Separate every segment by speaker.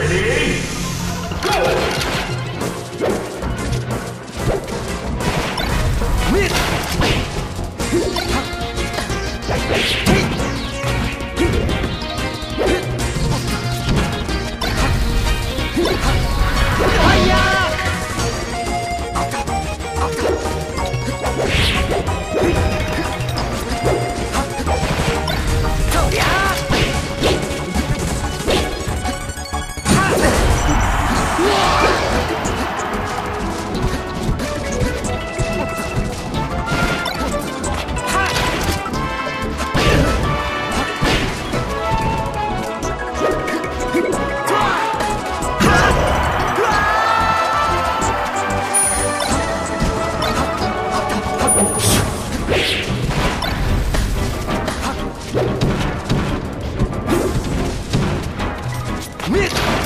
Speaker 1: Ready? Ready?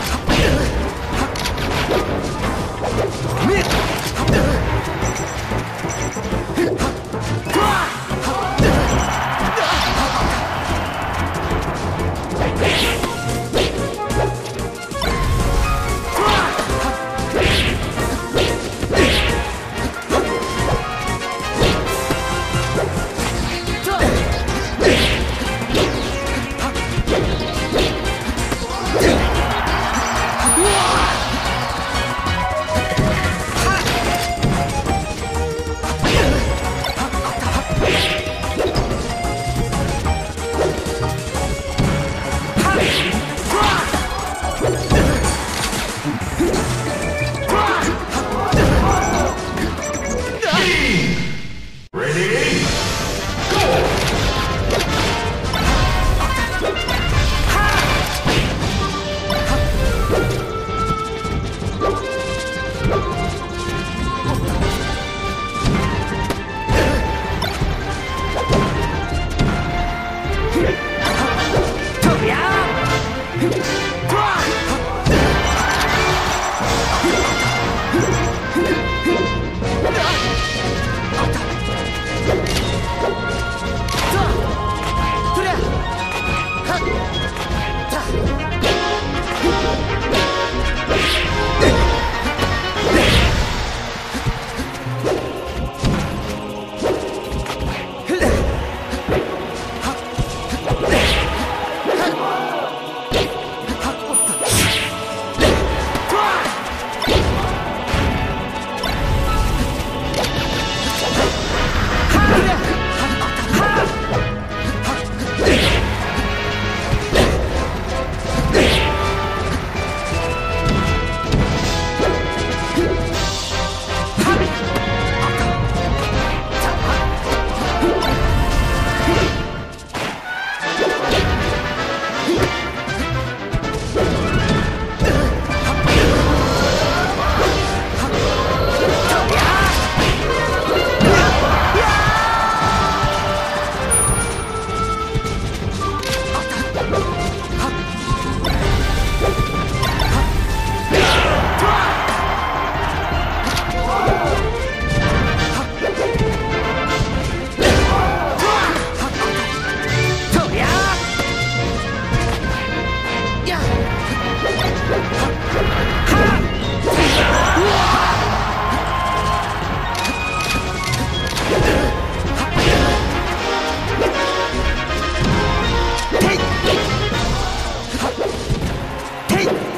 Speaker 2: Wait!